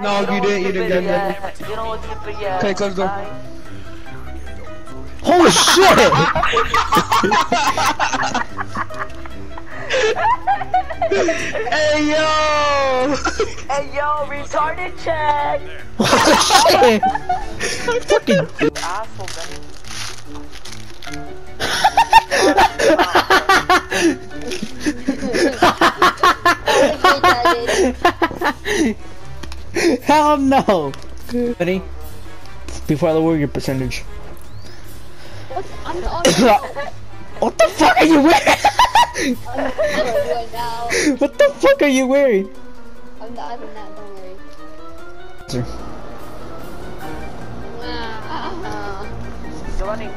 No, you didn't. You didn't get it. yet. You don't keep it yet. Okay, close the door. Alright? Holy shit! Hey yo! Hey yo, retarded check! What Holy shit! Fucking Asshole. Hell no! Ready? Before I lower your percentage. What? I'm what the fuck are you wearing? I'm now. what the fuck are you wearing? I'm not, I'm not, don't worry. Sir. You're.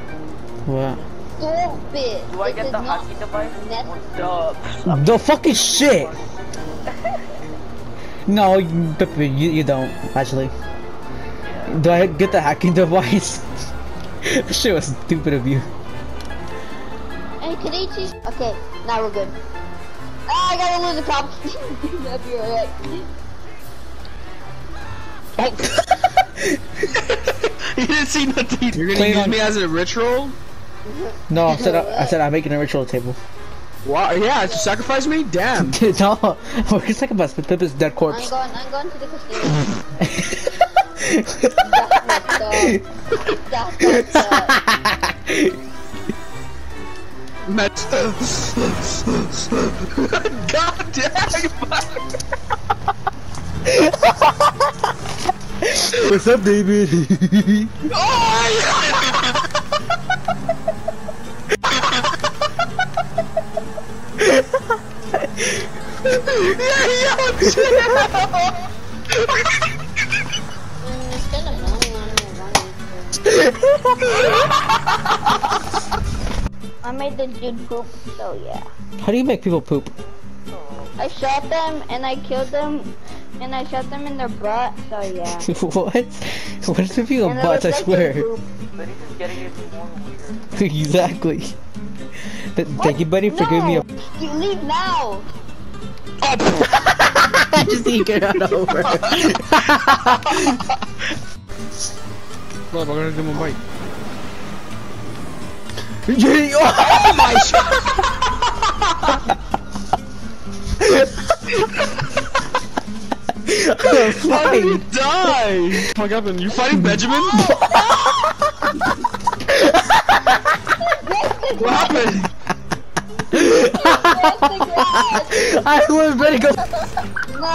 What? Stupid. Do I This get the hacking device? necessary. Duh. The fucking shit! No, you, you, you don't, actually. Do I get the hacking device? that shit was stupid of you. Hey, Kenichi. Okay, now we're good. Ah, I gotta lose a cop. That'd be alright. you didn't see nothing. You're gonna Clean use on- me as a ritual? No, I said I, I said I'm making a ritual table. Wow, yeah, to sacrifice me? Damn. no, we're just talking about Pepe's dead I'm corpse. going, I'm going to the casino. That's messed up. That's messed up. God damn! What's up, David? Mm, it's kind of I'm running. I made the dude poop, so yeah. How do you make people poop? I shot them and I killed them and I shot them in their butt, so yeah. what? What is you And it butts? I looked like they swear. pooped. But this is getting even more weird. exactly. Th- Thank you, buddy, for giving me a. You leave now! I just need to get out over. Look, I'm gonna do my bite. Oh my I'm How did you fine. die? What happened? You fighting Benjamin? what happened? I was ready to go. No, I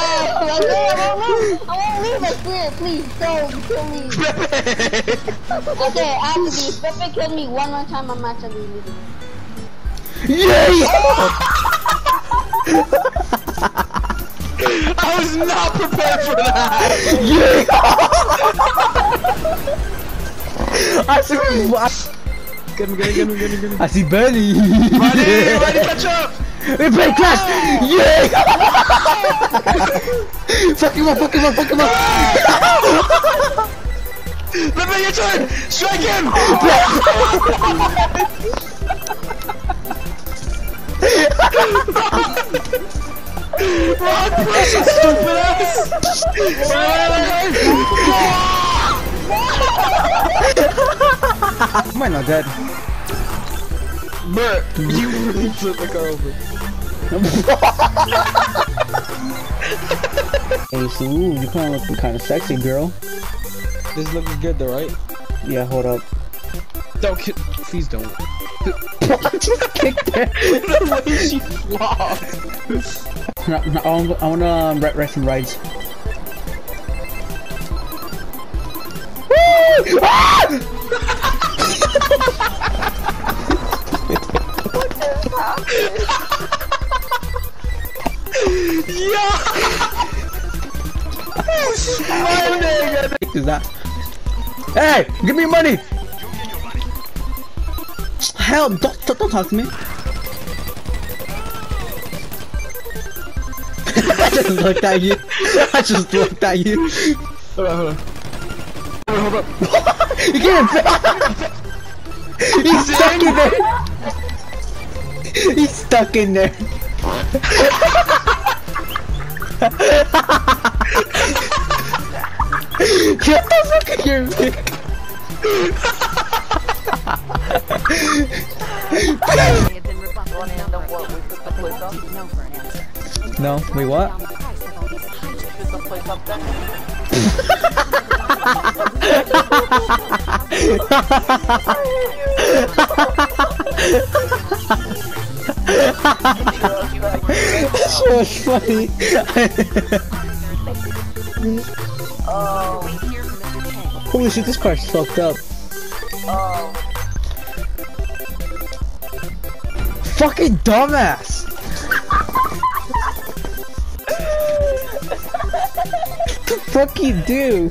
won't, I won't leave my spirit, please, don't kill me. Okay, I have to leave. Pepe killed me one more time, on match I'm actually leaving. Yay! I was not prepared for that! Yay! I see. I, Get him, get him, get him, get him, get him. I see Benny. Ready, ready, catch up! We play Clash! Yay! fuck him up, fuck him up, fuck him up! Pepe, your turn! Strike him! Run, precious stupid ass! Am I not dead? Bert, you really flipped the car over. Hey, so ooh, you kind of looking kind of sexy, girl. This looks good though, right? Yeah, hold up. Don't ki- please don't. Just kicked her. the way she flopped. No, no, I wanna, I wanna um, ride, ride some rides. Yeah! My nigga! Is that? Hey, give me money! Help! don't, don't, don't talk to me. I just looked at you. I just looked at you. Hold on, hold on. Hold on, hold on. Can't. He's stuck in there. He's stuck in there. Get the fuck out of here? We up? No, wait, what? Put the place up then? That shit was funny. Oh, Holy shit, this car's fucked up. oh. Fucking dumbass! what the fuck you do?